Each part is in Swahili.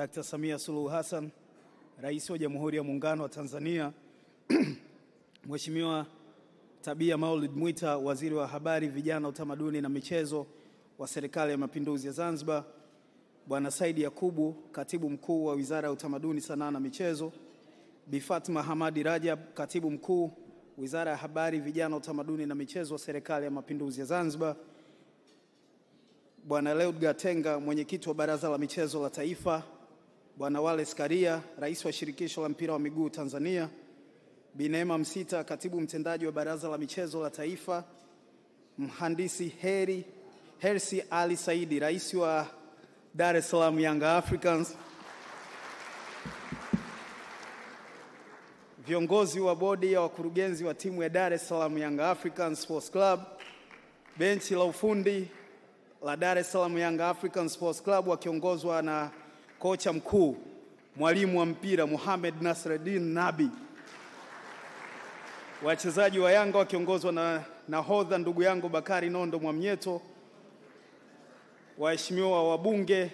Dkt. Samia Suluhu Hassan, Rais wa Jamhuri ya Muungano wa Tanzania, Mheshimiwa Tabia Maulid Mwita, Waziri wa Habari, Vijana, Utamaduni na Michezo wa Serikali ya Mapinduzi ya Zanzibar, Bwana Saidi Yakubu, Katibu Mkuu wa Wizara ya Utamaduni, Sanaa na Michezo, Bi Fatma Hamadi Rajab, Katibu Mkuu, Wizara ya Habari, Vijana, Utamaduni na Michezo wa Serikali ya Mapinduzi ya Zanzibar, Bwana Leodegar Tenga, Mwenyekiti wa Baraza la Michezo la Taifa, Bwana Wallace Karia, Rais wa Shirikisho la Mpira wa Miguu Tanzania, Bi Neema Msita, Katibu Mtendaji wa Baraza la Michezo la Taifa, Mhandisi Heri Hersi Ali Saidi, Rais wa Dar es Salaam Young Africans, viongozi wa bodi ya wakurugenzi wa timu ya Dar es Salaam Young Africans Sports Club, benchi la ufundi la Dar es Salaam Young Africans Sports Club wakiongozwa na kocha mkuu mwalimu wa mpira Mohamed Nasreddin Nabi, wachezaji wa Yanga wakiongozwa na nahodha ndugu yangu Bakari Nondo Mwamnyeto, waheshimiwa wabunge,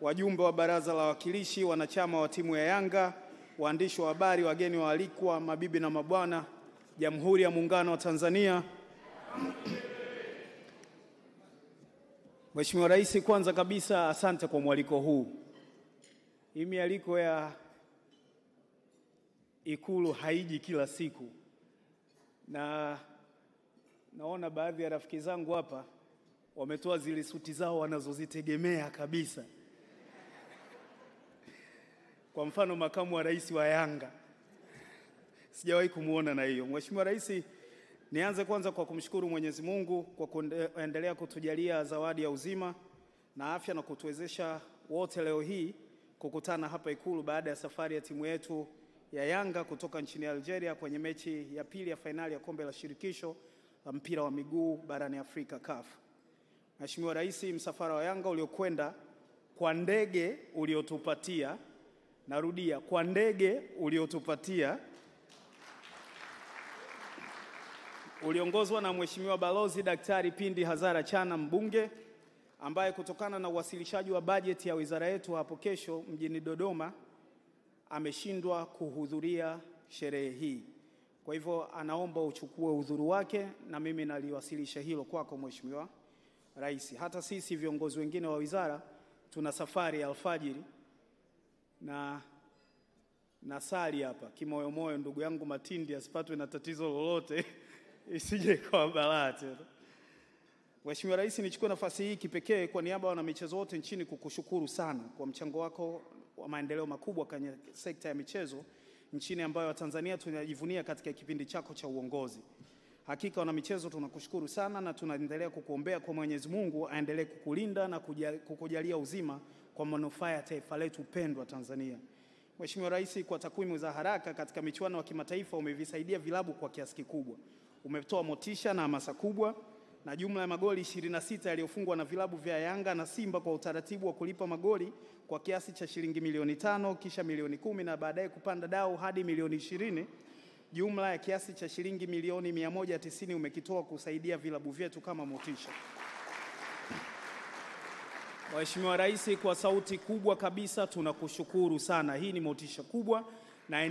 wajumbe wa baraza la wawakilishi, wanachama wa timu ya Yanga, waandishi wa habari, wageni waalikwa, mabibi na mabwana, Jamhuri ya Muungano wa Tanzania. Mheshimiwa Rais, kwanza kabisa asante kwa mwaliko huu. Hii mialiko ya Ikulu haiji kila siku, na naona baadhi ya rafiki zangu hapa wametoa zile suti zao wanazozitegemea kabisa. Kwa mfano, makamu wa rais wa Yanga sijawahi kumwona na hiyo. Mheshimiwa Rais, nianze kwanza kwa kumshukuru Mwenyezi Mungu kwa kuendelea kutujalia zawadi ya uzima na afya na kutuwezesha wote leo hii kukutana hapa Ikulu baada ya safari ya timu yetu ya Yanga kutoka nchini Algeria kwenye mechi ya pili ya fainali ya kombe la shirikisho la mpira wa miguu barani Afrika CAF. Mheshimiwa Rais, msafara wa Yanga uliokwenda kwa ndege uliotupatia, narudia, kwa ndege uliotupatia uliongozwa na Mheshimiwa Balozi Daktari Pindi Hazara Chana mbunge ambaye kutokana na uwasilishaji wa bajeti ya wizara yetu hapo kesho mjini Dodoma ameshindwa kuhudhuria sherehe hii. Kwa hivyo anaomba uchukue udhuru wake na mimi naliwasilisha hilo kwako Mheshimiwa Rais. Hata sisi viongozi wengine wa wizara tuna safari ya alfajiri na nasali hapa kimoyomoyo, ndugu yangu Matindi asipatwe na tatizo lolote isije kwa balaa tena. Mheshimiwa Rais, nichukue nafasi hii kipekee kwa niaba ya wanamichezo wote nchini kukushukuru sana kwa mchango wako wa maendeleo makubwa kwenye sekta ya michezo nchini ambayo Watanzania tunajivunia katika kipindi chako cha uongozi. Hakika wanamichezo tunakushukuru sana na tunaendelea kukuombea kwa Mwenyezi Mungu aendelee kukulinda na kukujalia uzima kwa manufaa ya taifa letu pendwa Tanzania. Mheshimiwa Rais, kwa takwimu za haraka katika michuano ya kimataifa umevisaidia vilabu kwa kiasi kikubwa. Umetoa motisha na hamasa kubwa na jumla ya magoli 26 yaliyofungwa na vilabu vya Yanga na Simba kwa utaratibu wa kulipa magoli kwa kiasi cha shilingi milioni tano kisha milioni kumi na baadaye kupanda dau hadi milioni ishirini. Jumla ya kiasi cha shilingi milioni 190 umekitoa kusaidia vilabu vyetu kama motisha. Mheshimiwa Rais, kwa sauti kubwa kabisa tunakushukuru sana. Hii ni motisha kubwa na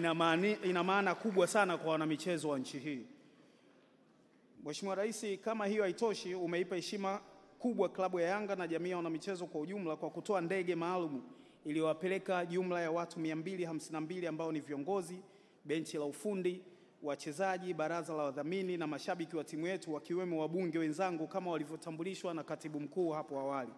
ina maana kubwa sana kwa wanamichezo wa nchi hii. Mheshimiwa Rais, kama hiyo haitoshi, umeipa heshima kubwa klabu ya Yanga na jamii ya wanamichezo kwa ujumla kwa kutoa ndege maalum iliyowapeleka jumla ya watu 252 ambao ni viongozi, benchi la ufundi, wachezaji, baraza la wadhamini na mashabiki wa timu yetu wakiwemo wabunge wenzangu kama walivyotambulishwa na katibu mkuu hapo awali.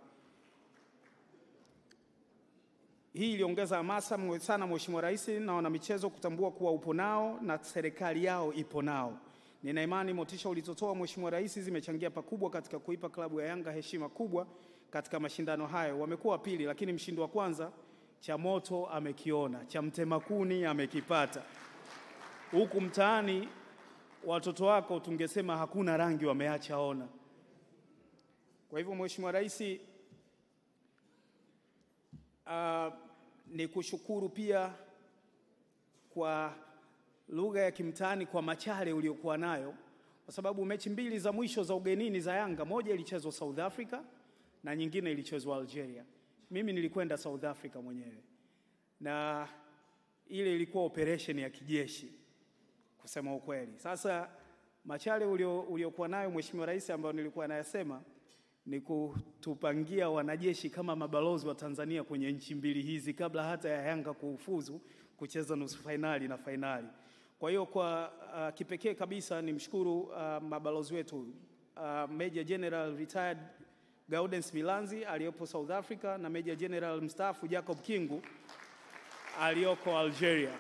Hii iliongeza hamasa sana Mheshimiwa Rais na wanamichezo kutambua kuwa upo nao na serikali yao ipo nao. Nina imani motisha ulizotoa Mheshimiwa Rais zimechangia pakubwa katika kuipa klabu ya Yanga heshima kubwa katika mashindano hayo. Wamekuwa pili, lakini mshindi wa kwanza cha moto amekiona, cha mtemakuni amekipata. Huku mtaani watoto wako tungesema hakuna rangi wameacha ona. Kwa hivyo Mheshimiwa Rais, uh, ni kushukuru pia kwa lugha ya kimtaani kwa machale uliokuwa nayo, kwa sababu mechi mbili za mwisho za ugenini za Yanga, moja ilichezwa South Africa na nyingine ilichezwa Algeria. Mimi nilikwenda South Africa mwenyewe na ile ilikuwa operation ya kijeshi kusema ukweli. Sasa machale ulio uliokuwa nayo Mheshimiwa Rais, ambayo nilikuwa nayasema ni kutupangia wanajeshi kama mabalozi wa Tanzania kwenye nchi mbili hizi kabla hata ya Yanga kufuzu kucheza nusu fainali na fainali. Kwa hiyo kwa uh, kipekee kabisa nimshukuru uh, mabalozi wetu uh, Major General retired Gaudens Milanzi aliyopo South Africa na Major General mstaafu Jacob Kingu aliyoko Algeria.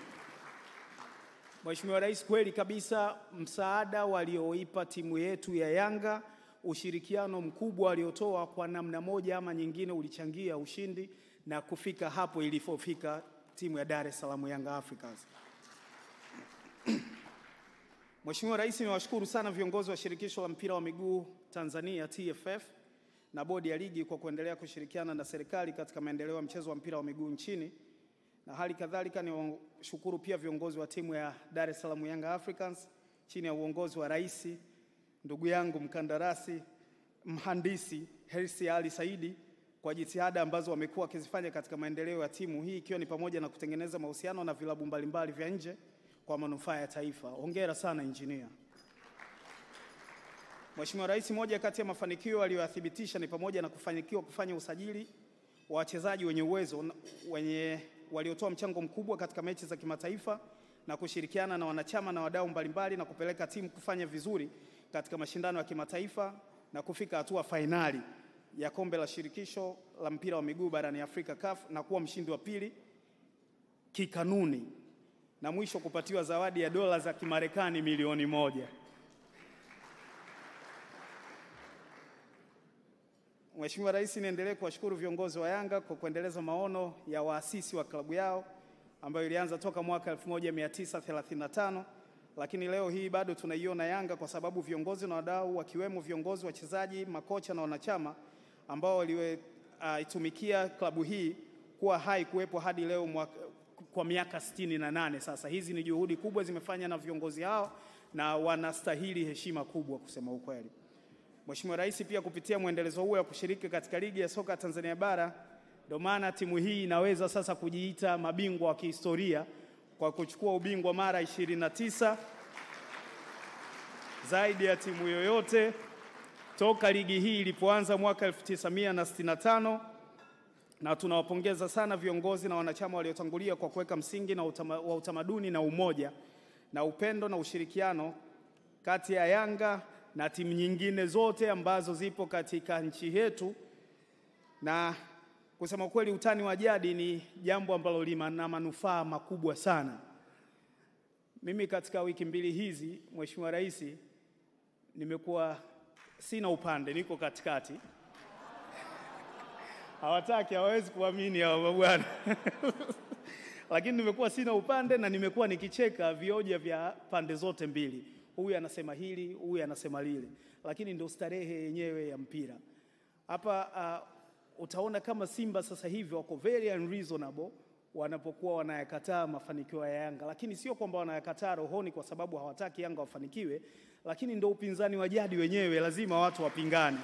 Mheshimiwa Rais, kweli kabisa msaada walioipa timu yetu ya Yanga, ushirikiano mkubwa waliotoa kwa namna moja ama nyingine ulichangia ushindi na kufika hapo ilipofika timu ya Dar es Salaam Yanga Africans. Mheshimiwa Rais, niwashukuru sana viongozi wa shirikisho la mpira wa miguu Tanzania TFF na bodi ya ligi kwa kuendelea kushirikiana na serikali katika maendeleo ya mchezo wa mpira wa miguu nchini, na hali kadhalika niwashukuru pia viongozi wa timu ya Dar es Salaam Young Africans chini ya uongozi wa rais ndugu yangu mkandarasi mhandisi Hersi Ali Saidi kwa jitihada ambazo wamekuwa wakizifanya katika maendeleo ya timu hii ikiwa ni pamoja na kutengeneza mahusiano na vilabu mbalimbali vya nje kwa manufaa ya taifa. Hongera sana injinia. Mheshimiwa Rais, moja kati ya mafanikio aliyoyathibitisha ni pamoja na kufanikiwa kufanya usajili wa wachezaji wenye uwezo wenye waliotoa mchango mkubwa katika mechi za kimataifa na kushirikiana na wanachama na wadau mbalimbali na kupeleka timu kufanya vizuri katika mashindano ya kimataifa na kufika hatua fainali ya kombe la shirikisho la mpira wa miguu barani Afrika CAF na kuwa mshindi wa pili kikanuni na mwisho kupatiwa zawadi ya dola za Kimarekani milioni moja. Mheshimiwa Rais, niendelee kuwashukuru viongozi wa Yanga kwa kuendeleza maono ya waasisi wa klabu yao ambayo ilianza toka mwaka 1935 lakini leo hii bado tunaiona Yanga kwa sababu viongozi na wadau wakiwemo viongozi, wachezaji, makocha na wanachama ambao waliitumikia uh, klabu hii kuwa hai kuwepo hadi leo mwaka, kwa miaka sitini na nane sasa. Hizi ni juhudi kubwa zimefanya na viongozi hao na wanastahili heshima kubwa kusema ukweli. Mheshimiwa Rais, pia kupitia mwendelezo huo wa kushiriki katika ligi ya soka Tanzania bara, ndio maana timu hii inaweza sasa kujiita mabingwa wa kihistoria kwa kuchukua ubingwa mara 29 zaidi ya timu yoyote toka ligi hii ilipoanza mwaka 1965 na tunawapongeza sana viongozi na wanachama waliotangulia kwa kuweka msingi na utama, wa utamaduni na umoja na upendo na ushirikiano kati ya Yanga na timu nyingine zote ambazo zipo katika nchi yetu, na kusema kweli, utani wa jadi ni jambo ambalo lina manufaa makubwa sana. Mimi katika wiki mbili hizi, Mheshimiwa Rais, nimekuwa sina upande, niko katikati hawataki hawawezi kuamini hawa mabwana lakini nimekuwa sina upande na nimekuwa nikicheka vioja vya pande zote mbili, huyu anasema hili, huyu anasema lile, lakini ndio starehe yenyewe ya mpira hapa. Uh, utaona kama Simba sasa hivi wako very unreasonable wanapokuwa wanayakataa mafanikio ya Yanga, lakini sio kwamba wanayakataa rohoni kwa sababu hawataki Yanga wafanikiwe, lakini ndio upinzani wa jadi wenyewe, lazima watu wapingane.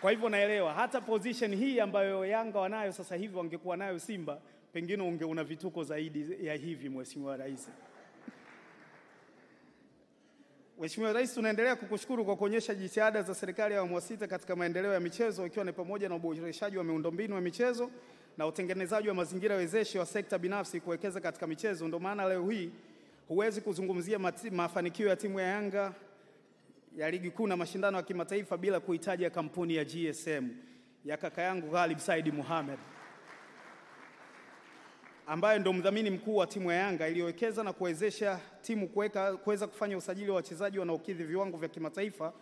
Kwa hivyo naelewa hata position hii ambayo Yanga wanayo sasa hivi wangekuwa nayo Simba, pengine unge una vituko zaidi ya hivi, Mheshimiwa Rais. Mheshimiwa Rais, tunaendelea kukushukuru kwa kuonyesha jitihada za serikali ya awamu ya sita katika maendeleo ya michezo ikiwa ni pamoja na uboreshaji wa miundombinu ya michezo na utengenezaji wa mazingira wezeshi wa sekta binafsi kuwekeza katika michezo. Ndio maana leo hii huwezi kuzungumzia mafanikio ya timu ya Yanga ya ligi kuu na mashindano ya kimataifa bila kuitaja kampuni ya GSM ya kaka yangu Ghalib Said Mohamed ambaye ndo mdhamini mkuu wa timu ya Yanga iliyowekeza na kuwezesha timu kuweka kuweza kufanya usajili wa wachezaji wanaokidhi viwango vya kimataifa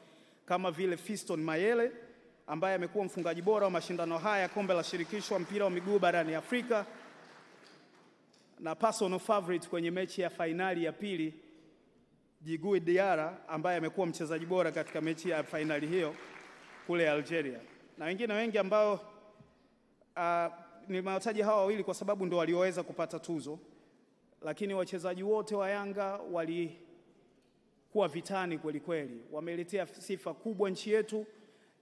kama vile Fiston Mayele ambaye amekuwa mfungaji bora wa mashindano haya ya kombe la shirikisho wa mpira wa miguu barani Afrika na personal favorite kwenye mechi ya fainali ya pili Jigui Diara ambaye amekuwa mchezaji bora katika mechi ya fainali hiyo kule Algeria, na wengine wengi ambao uh, nimewataja hawa wawili kwa sababu ndo walioweza kupata tuzo, lakini wachezaji wote wa Yanga walikuwa vitani kweli kweli, wameletea sifa kubwa nchi yetu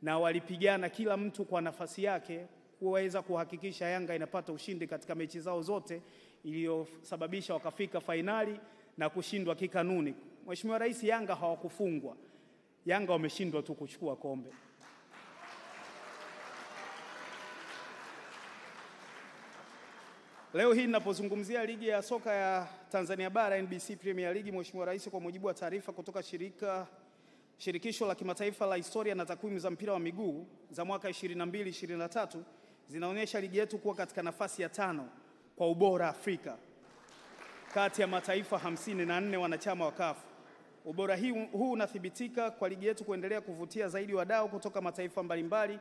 na walipigana kila mtu kwa nafasi yake kuweza kuhakikisha Yanga inapata ushindi katika mechi zao zote iliyosababisha wakafika fainali na kushindwa kikanuni. Mheshimiwa Rais, Yanga hawakufungwa, Yanga wameshindwa tu kuchukua kombe. Leo hii ninapozungumzia ligi ya soka ya Tanzania Bara NBC Premier League, Mheshimiwa Rais, kwa mujibu wa taarifa kutoka shirika shirikisho la kimataifa la historia na takwimu za mpira wa miguu za mwaka 22 23 zinaonyesha ligi yetu kuwa katika nafasi ya tano kwa ubora Afrika kati ya mataifa 54 wanachama wa CAF. Ubora huu unathibitika kwa ligi yetu kuendelea kuvutia zaidi wadau kutoka mataifa mbalimbali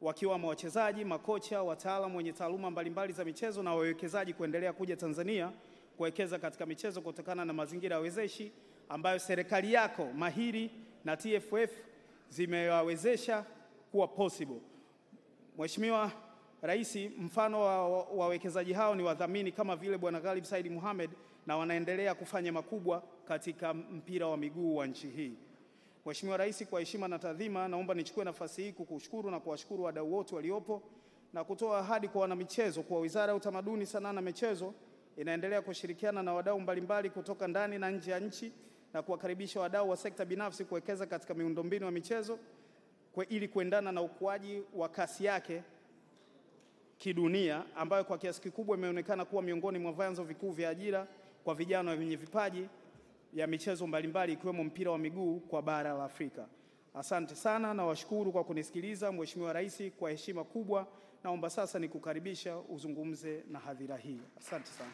wakiwamo wachezaji, makocha, wataalamu wenye taaluma mbalimbali za michezo na wawekezaji kuendelea kuja Tanzania kuwekeza katika michezo kutokana na mazingira ya wezeshi ambayo serikali yako mahiri na TFF zimewawezesha kuwa possible. Mheshimiwa Rais, mfano wa wawekezaji hao ni wadhamini kama vile Bwana Ghalib Said Mohamed na wanaendelea kufanya makubwa katika mpira wa miguu wa nchi hii. Mheshimiwa Rais, kwa heshima na taadhima, naomba nichukue nafasi hii kukushukuru na kuwashukuru wadau wote waliopo na kutoa ahadi kwa wanamichezo kuwa Wizara ya Utamaduni, Sanaa na Michezo inaendelea kushirikiana na wadau mbalimbali kutoka ndani na nje ya nchi na kuwakaribisha wadau wa sekta binafsi kuwekeza katika miundombinu ya michezo kwa ili kuendana na ukuaji wa kasi yake kidunia ambayo kwa kiasi kikubwa imeonekana kuwa miongoni mwa vyanzo vikuu vya ajira kwa vijana wenye vipaji ya michezo mbalimbali ikiwemo mpira wa miguu kwa bara la Afrika. Asante sana na washukuru kwa kunisikiliza. Mheshimiwa Rais, kwa heshima kubwa naomba sasa nikukaribisha uzungumze na hadhira hii. Asante sana.